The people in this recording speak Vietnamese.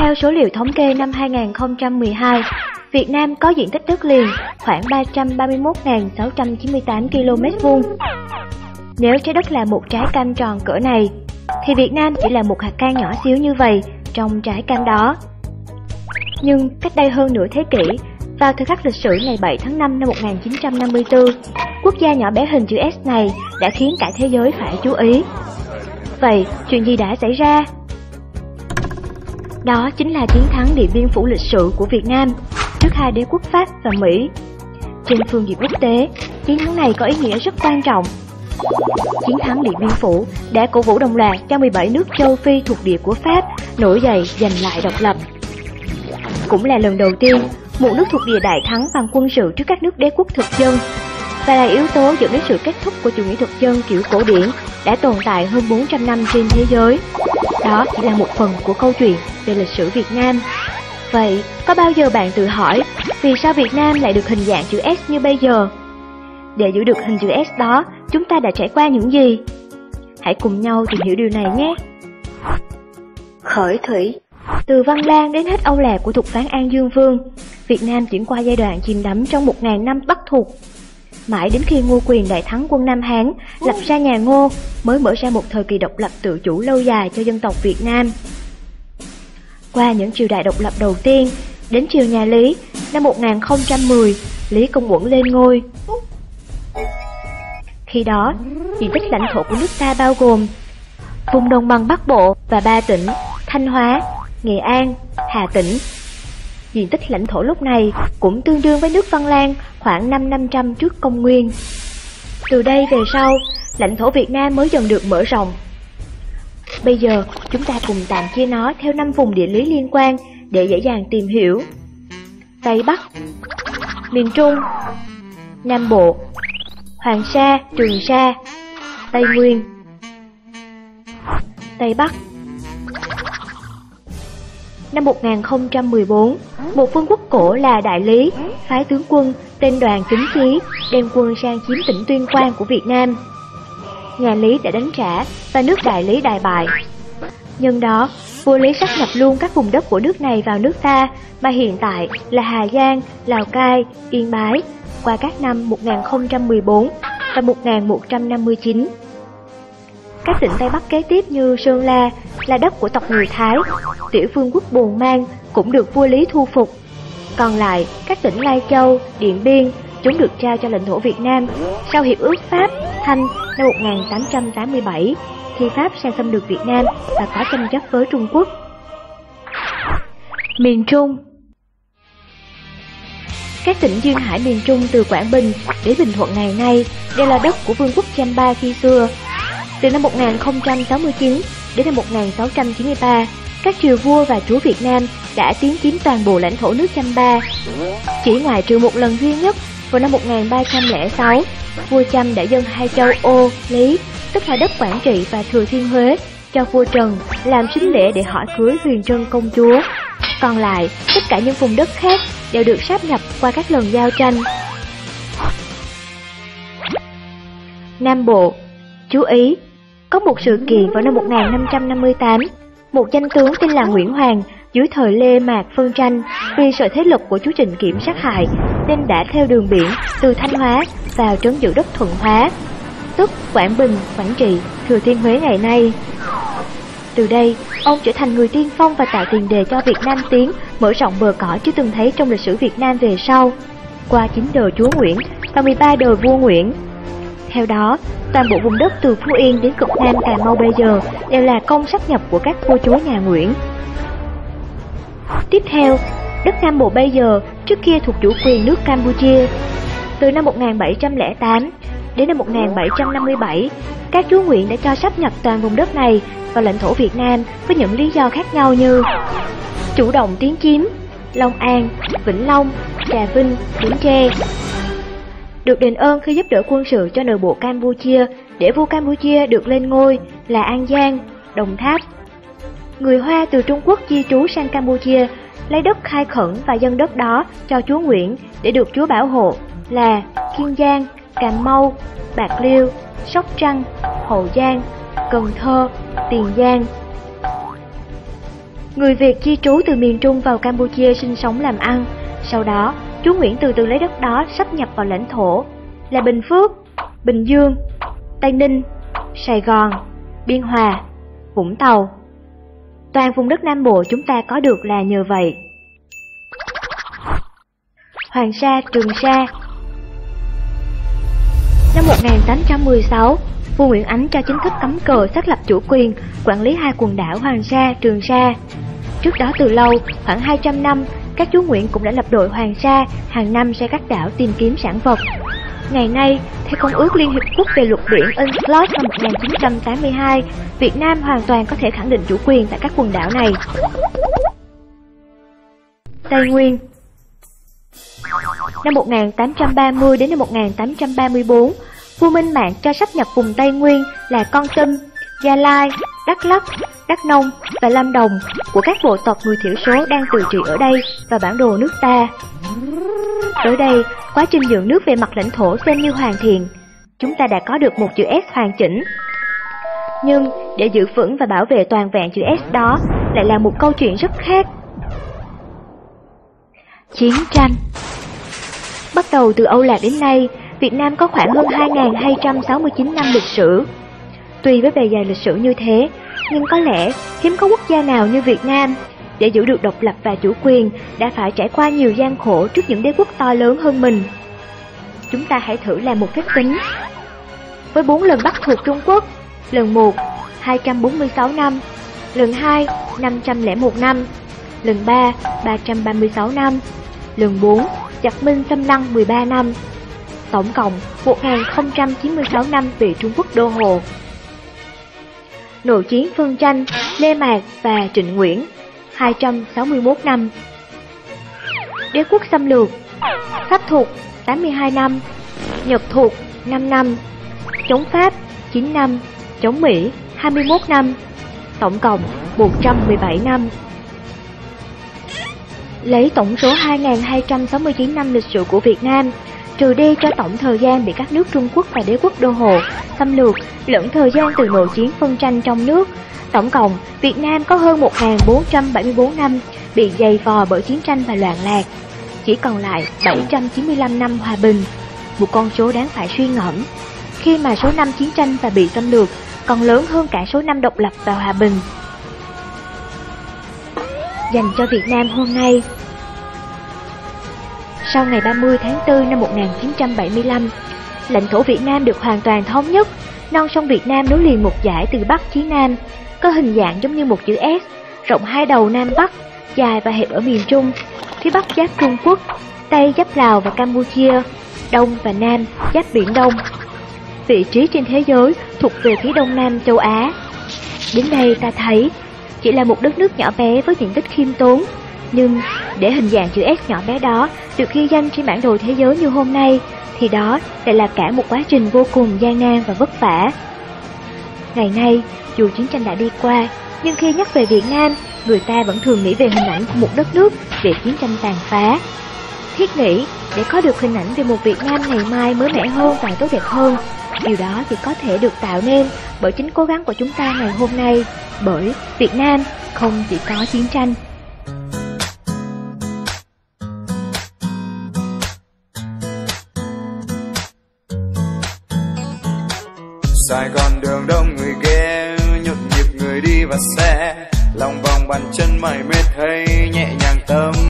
Theo số liệu thống kê năm 2012, Việt Nam có diện tích đất liền khoảng 331.698 km vuông. Nếu trái đất là một trái cam tròn cỡ này, thì Việt Nam chỉ là một hạt cam nhỏ xíu như vậy trong trái cam đó. Nhưng cách đây hơn nửa thế kỷ, vào thời khắc lịch sử ngày 7 tháng 5 năm 1954, quốc gia nhỏ bé hình chữ S này đã khiến cả thế giới phải chú ý. Vậy, chuyện gì đã xảy ra? Đó chính là chiến thắng Điện Biên Phủ lịch sử của Việt Nam trước hai đế quốc Pháp và Mỹ. Trên phương diện quốc tế, chiến thắng này có ý nghĩa rất quan trọng. Chiến thắng Điện Biên Phủ đã cổ vũ đồng loạt cho 17 nước châu Phi thuộc địa của Pháp nổi dậy giành lại độc lập. Cũng là lần đầu tiên một nước thuộc địa đại thắng bằng quân sự trước các nước đế quốc thực dân và là yếu tố dẫn đến sự kết thúc của chủ nghĩa thực dân kiểu cổ điển đã tồn tại hơn 400 năm trên thế giới. Đó chỉ là một phần của câu chuyện về lịch sử Việt Nam. Vậy, có bao giờ bạn tự hỏi vì sao Việt Nam lại được hình dạng chữ S như bây giờ? Để giữ được hình chữ S đó, chúng ta đã trải qua những gì? Hãy cùng nhau tìm hiểu điều này nhé! Khởi thủy Từ Văn Lang đến hết Âu Lạc của thuộc phán An Dương Vương, Việt Nam chuyển qua giai đoạn chìm đắm trong một ngàn năm bắc thuộc Mãi đến khi Ngô Quyền đại thắng quân Nam Hán, lập ra nhà Ngô, mới mở ra một thời kỳ độc lập tự chủ lâu dài cho dân tộc Việt Nam. Qua những triều đại độc lập đầu tiên, đến triều nhà Lý, năm 1010, Lý Công Uẩn lên ngôi. Khi đó, diện tích lãnh thổ của nước ta bao gồm vùng đồng bằng Bắc Bộ và ba tỉnh Thanh Hóa, Nghệ An, Hà Tĩnh Diện tích lãnh thổ lúc này cũng tương đương với nước Văn Lan khoảng 5 năm trăm trước công nguyên. Từ đây về sau, lãnh thổ Việt Nam mới dần được mở rộng. Bây giờ, chúng ta cùng tạm chia nó theo năm vùng địa lý liên quan để dễ dàng tìm hiểu. Tây Bắc Miền Trung Nam Bộ Hoàng Sa, Trường Sa Tây Nguyên Tây Bắc Năm 1014, một vương quốc cổ là Đại Lý, phái tướng quân tên đoàn kính chí đem quân sang chiếm tỉnh Tuyên Quang của Việt Nam. Nhà Lý đã đánh trả và nước Đại Lý đại bại. Nhân đó, vua Lý sắp nhập luôn các vùng đất của nước này vào nước ta, mà hiện tại là Hà Giang, Lào Cai, Yên Bái, qua các năm 1014 và 1159. Các tỉnh Tây Bắc kế tiếp như Sơn La là đất của tộc người Thái, tiểu vương quốc Bồn Mang cũng được vua Lý thu phục. Còn lại, các tỉnh Lai Châu, Điện Biên, chúng được trao cho lãnh thổ Việt Nam sau Hiệp ước Pháp Thanh năm 1887 khi Pháp sang xâm lược Việt Nam và có tranh chấp với Trung Quốc. Miền Trung Các tỉnh duyên hải miền Trung từ Quảng Bình đến Bình Thuận ngày nay đều là đất của vương quốc Champa khi xưa từ năm 1069 đến năm 1693, các triều vua và chúa Việt Nam đã tiến chiếm toàn bộ lãnh thổ nước Champa. Chỉ ngoài trừ một lần duy nhất vào năm 1306, vua Chăm đã dâng hai châu Ô, Lý, tức là đất Quảng Trị và Thừa Thiên Huế, cho vua Trần làm sinh lễ để hỏi cưới Huyền Trân công chúa. Còn lại, tất cả những vùng đất khác đều được sáp nhập qua các lần giao tranh. Nam Bộ Chú ý, có một sự kiện vào năm 1558, một danh tướng tên là Nguyễn Hoàng dưới thời Lê Mạc phân tranh vì sợ thế lực của chú Trịnh Kiểm sát hại nên đã theo đường biển từ Thanh Hóa vào trấn giữ đất Thuận Hóa, tức Quảng Bình, Quảng Trị, Thừa Thiên Huế ngày nay. Từ đây, ông trở thành người tiên phong và tạo tiền đề cho Việt Nam tiến mở rộng bờ cõi chưa từng thấy trong lịch sử Việt Nam về sau. Qua chín đời chúa Nguyễn và 13 đời vua Nguyễn, theo đó, toàn bộ vùng đất từ Phú Yên đến cực Nam Cà Mau bây giờ đều là công sắp nhập của các vua chúa nhà Nguyễn. Tiếp theo, đất Nam Bộ bây giờ trước kia thuộc chủ quyền nước Campuchia. Từ năm 1708 đến năm 1757, các chúa Nguyễn đã cho sắp nhập toàn vùng đất này vào lãnh thổ Việt Nam với những lý do khác nhau như chủ động tiến chiếm, Long An, Vĩnh Long, Trà Vinh, Bến Tre, được đền ơn khi giúp đỡ quân sự cho nội bộ Campuchia để vua Campuchia được lên ngôi là An Giang, Đồng Tháp. Người Hoa từ Trung Quốc di trú sang Campuchia lấy đất khai khẩn và dân đất đó cho chúa Nguyễn để được chúa bảo hộ là Kiên Giang, Cà Mau, Bạc Liêu, Sóc Trăng, Hậu Giang, Cần Thơ, Tiền Giang. người Việt di trú từ miền Trung vào Campuchia sinh sống làm ăn. Sau đó, chú Nguyễn từ từ lấy đất đó sắp nhập vào lãnh thổ là Bình Phước, Bình Dương, Tây Ninh, Sài Gòn, Biên Hòa, Vũng Tàu. Toàn vùng đất Nam Bộ chúng ta có được là nhờ vậy. Hoàng Sa, Trường Sa Năm 1816, vua Nguyễn Ánh cho chính thức cấm cờ xác lập chủ quyền, quản lý hai quần đảo Hoàng Sa, Trường Sa. Trước đó từ lâu, khoảng 200 năm, các chú Nguyễn cũng đã lập đội Hoàng Sa, hàng năm ra các đảo tìm kiếm sản vật. Ngày nay, theo Công ước Liên Hiệp Quốc về luật biển UNCLOS năm 1982, Việt Nam hoàn toàn có thể khẳng định chủ quyền tại các quần đảo này. Tây Nguyên Năm 1830 đến năm 1834, vua Minh Mạng cho sắp nhập vùng Tây Nguyên là Con Tum, Gia Lai, Đắk Lắk, Đắk Nông và Lâm Đồng của các bộ tộc người thiểu số đang tự trị ở đây và bản đồ nước ta. Tới đây, quá trình dựng nước về mặt lãnh thổ xem như hoàn thiện. Chúng ta đã có được một chữ S hoàn chỉnh. Nhưng để giữ vững và bảo vệ toàn vẹn chữ S đó lại là một câu chuyện rất khác. Chiến tranh Bắt đầu từ Âu Lạc đến nay, Việt Nam có khoảng hơn 2.269 năm lịch sử. Tuy với bề dày lịch sử như thế, nhưng có lẽ hiếm có quốc gia nào như Việt Nam để giữ được độc lập và chủ quyền đã phải trải qua nhiều gian khổ trước những đế quốc to lớn hơn mình. Chúng ta hãy thử làm một phép tính. Với 4 lần bắt thuộc Trung Quốc, lần 1 246 năm, lần 2 501 năm, lần 3 336 năm, lần 4 Giặc Minh xâm lăng 13 năm, tổng cộng 1096 năm bị Trung Quốc đô hộ. Nội chiến Phương tranh Lê Mạc và Trịnh Nguyễn 261 năm. Đế quốc xâm lược, Pháp thuộc 82 năm, Nhật thuộc 5 năm, Chống Pháp 9 năm, Chống Mỹ 21 năm, Tổng cộng 117 năm. Lấy tổng số 2.269 năm lịch sử của Việt Nam trừ đi cho tổng thời gian bị các nước Trung Quốc và đế quốc đô hộ xâm lược lẫn thời gian từ nội chiến phân tranh trong nước. Tổng cộng, Việt Nam có hơn 1.474 năm bị dày vò bởi chiến tranh và loạn lạc. Chỉ còn lại 795 năm hòa bình, một con số đáng phải suy ngẫm. Khi mà số năm chiến tranh và bị xâm lược còn lớn hơn cả số năm độc lập và hòa bình. Dành cho Việt Nam hôm nay sau ngày 30 tháng 4 năm 1975, lãnh thổ Việt Nam được hoàn toàn thống nhất, non sông Việt Nam nối liền một dải từ Bắc chí Nam, có hình dạng giống như một chữ S, rộng hai đầu Nam Bắc, dài và hẹp ở miền Trung, phía Bắc giáp Trung Quốc, Tây giáp Lào và Campuchia, Đông và Nam giáp Biển Đông. Vị trí trên thế giới thuộc về phía Đông Nam châu Á. Đến đây ta thấy, chỉ là một đất nước nhỏ bé với diện tích khiêm tốn, nhưng để hình dạng chữ S nhỏ bé đó được ghi danh trên bản đồ thế giới như hôm nay, thì đó lại là cả một quá trình vô cùng gian nan và vất vả. Ngày nay, dù chiến tranh đã đi qua, nhưng khi nhắc về Việt Nam, người ta vẫn thường nghĩ về hình ảnh của một đất nước để chiến tranh tàn phá. Thiết nghĩ, để có được hình ảnh về một Việt Nam ngày mai mới mẻ hơn và tốt đẹp hơn, điều đó chỉ có thể được tạo nên bởi chính cố gắng của chúng ta ngày hôm nay, bởi Việt Nam không chỉ có chiến tranh Sài Gòn đường đông người ghé nhộn nhịp người đi và xe. Lòng vòng bàn chân mỏi mệt thấy nhẹ nhàng tâm.